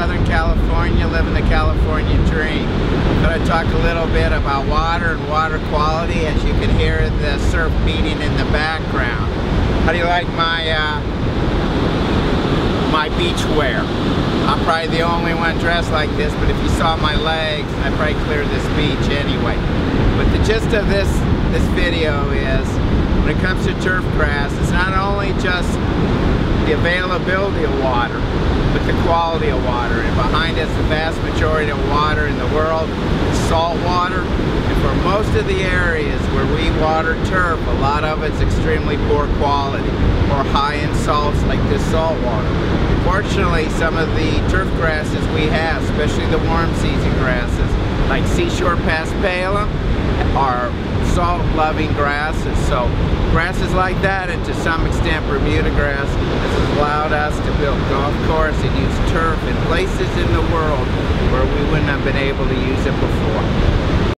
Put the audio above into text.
Southern California, living the California dream. I'm going to talk a little bit about water and water quality as you can hear the surf beating in the background. How do you like my uh, my beach wear? I'm probably the only one dressed like this, but if you saw my legs, I'd probably clear this beach anyway. But the gist of this, this video is, when it comes to turf grass, it's not only just the availability of water, but the quality of water. And behind us, the vast majority of water in the world is salt water. And for most of the areas where we water turf, a lot of it's extremely poor quality or high in salts like this salt water. Fortunately, some of the turf grasses we have, especially the warm season grasses, like Seashore paspalum, are salt-loving grasses. So grasses like that, and to some extent Bermuda grass, allowed us to build golf course and use turf in places in the world where we wouldn't have been able to use it before.